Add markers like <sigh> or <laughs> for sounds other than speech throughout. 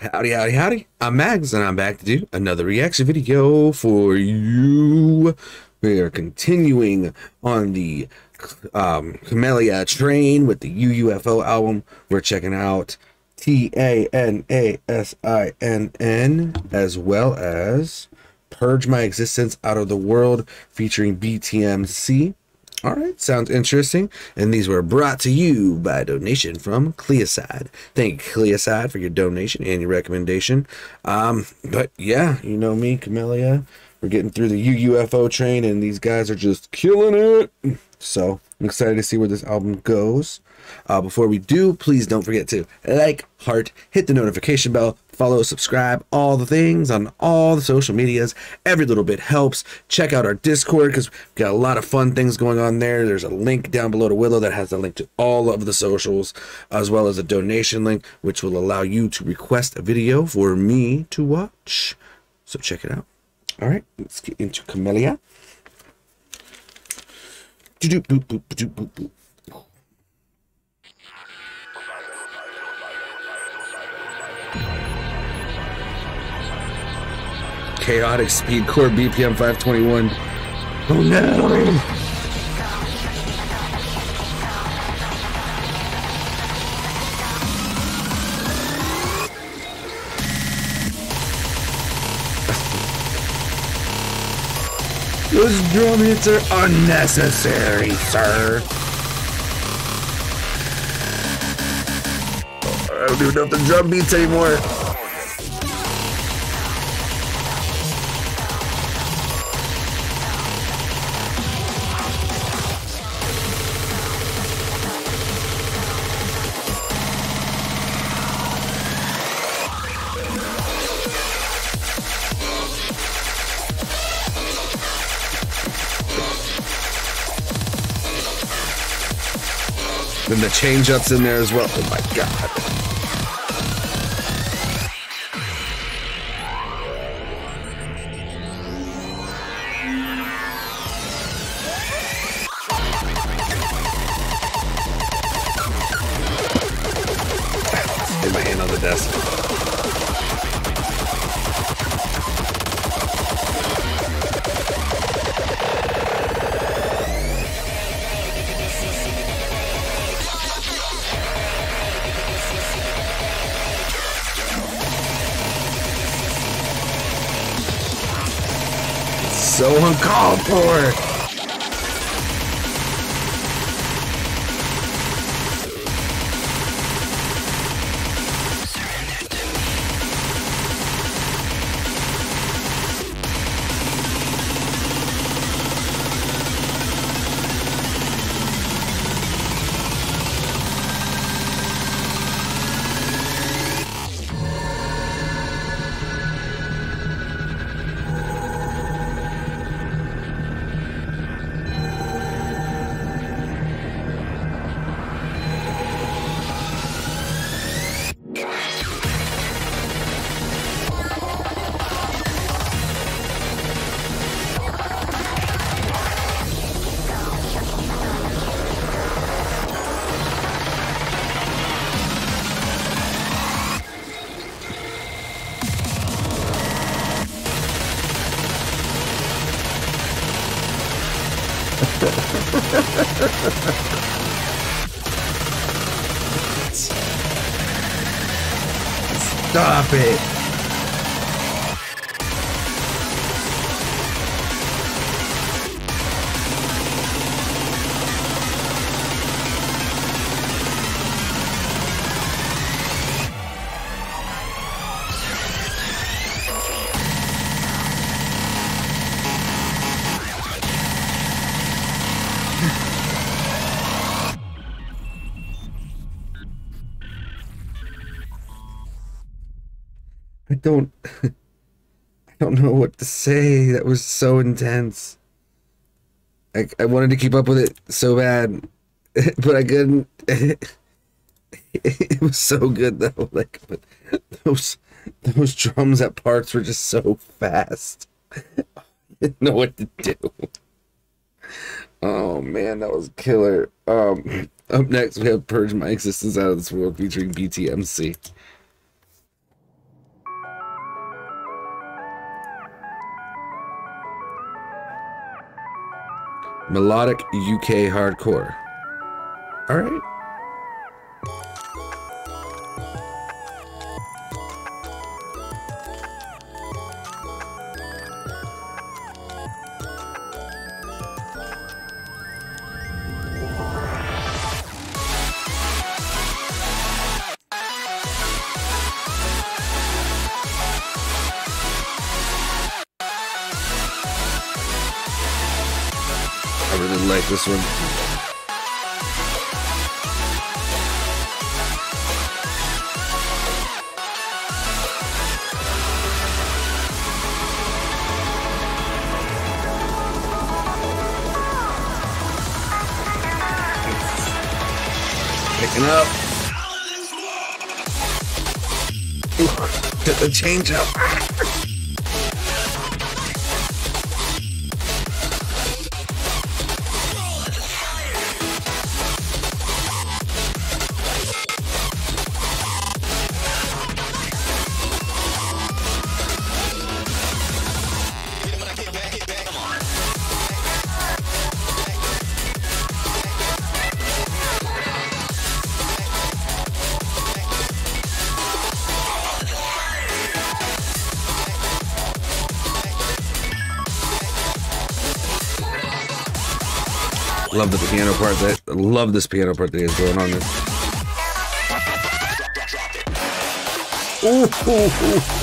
Howdy, howdy, howdy. I'm MagZ, and I'm back to do another reaction video for you. We are continuing on the um, Camellia train with the UUFO album. We're checking out T A N A S I N N as well as Purge My Existence Out of the World featuring BTMC. All right, sounds interesting. And these were brought to you by a donation from Cleocyde. Thank you, Cleocyde, for your donation and your recommendation. Um, but yeah, you know me, Camellia. We're getting through the UUFO train, and these guys are just killing it. So I'm excited to see where this album goes. Uh, before we do, please don't forget to like, heart, hit the notification bell, follow, subscribe, all the things on all the social medias. Every little bit helps. Check out our Discord because we've got a lot of fun things going on there. There's a link down below to Willow that has a link to all of the socials, as well as a donation link, which will allow you to request a video for me to watch. So check it out. All right, let's get into Camellia. Chaotic speed core BPM 521. Oh no! Those drum hits are unnecessary, sir. I don't know if the drum beats anymore. Then the change ups in there as well. Oh my god. My hand on the desk. So uncalled for. Stop it. Don't <laughs> I don't know what to say. That was so intense. I I wanted to keep up with it so bad, <laughs> but I couldn't. <laughs> It was so good though. Like, those those drums at parts were just so fast. I didn't know what to do. Oh man, that was killer. Um, up next we have "Purge My Existence Out of This World" featuring BTMC. Melodic UK hardcore. All right. Like this one. Picking up. Ooh, the change up. Love the piano part that love this piano part that is going on there. Ooh, ooh, ooh.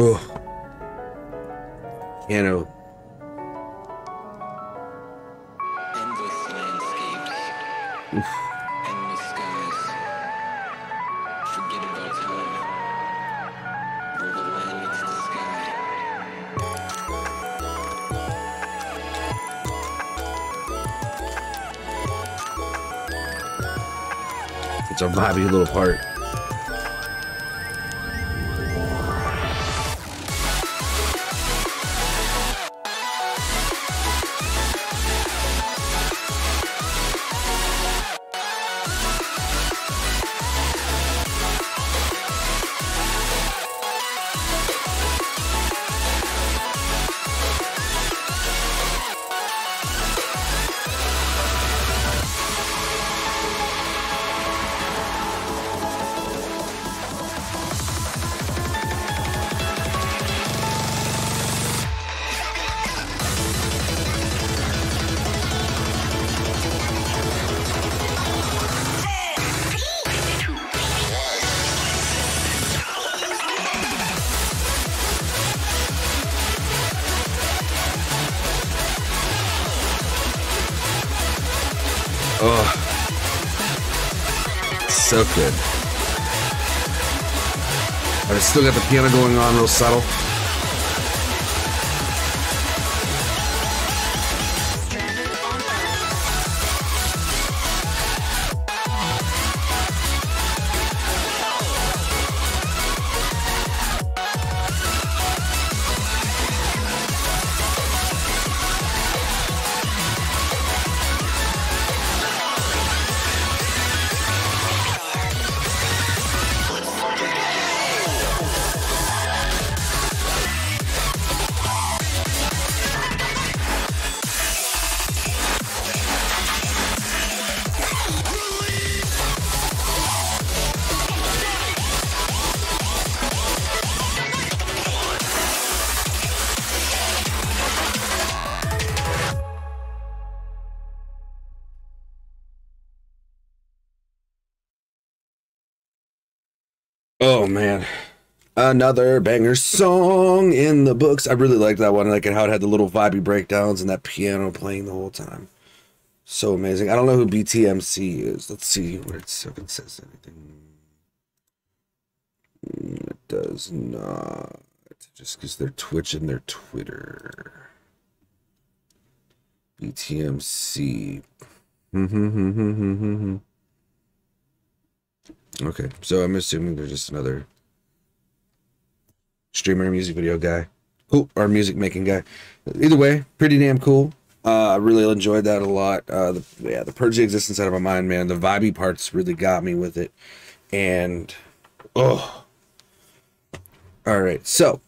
Ugh. Piano. Endless landscapes. Endless skies. Forget about time. Where the land meets the sky. It's a vibey little part. So good. I've still got the piano going on real subtle. Oh man. Another banger song in the books. I really liked that one. I like how it had the little vibey breakdowns and that piano playing the whole time. So amazing. I don't know who BTMC is. Let's see what it's, if it says anything. Mm, It does not. Just because they're Twitch and their Twitter. BTMC. Mm-hmm, mm-hmm, mm-hmm, okay, so I'm assuming they're just another streamer, music video guy, cool, or music making guy. Either way, pretty damn cool. Uh, I really enjoyed that a lot. Uh, the, yeah, the purge existence out of my mind, man. The vibey parts really got me with it, and oh, all right. So,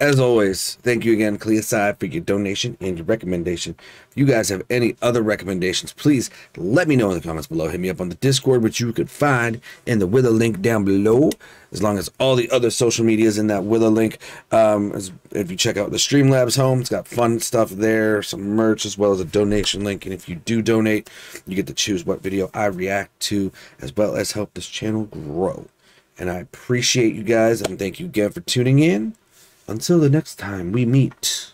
as always, thank you again, Cleocyde, for your donation and your recommendation. If you guys have any other recommendations, please let me know in the comments below. Hit me up on the Discord, which you could find in the Wither link down below, as long as all the other social medias in that Wither link. Um, as, if you check out the Streamlabs home, it's got fun stuff there, some merch, as well as a donation link. And if you do donate, you get to choose what video I react to, as well as help this channel grow. And I appreciate you guys, and thank you again for tuning in. Until the next time we meet.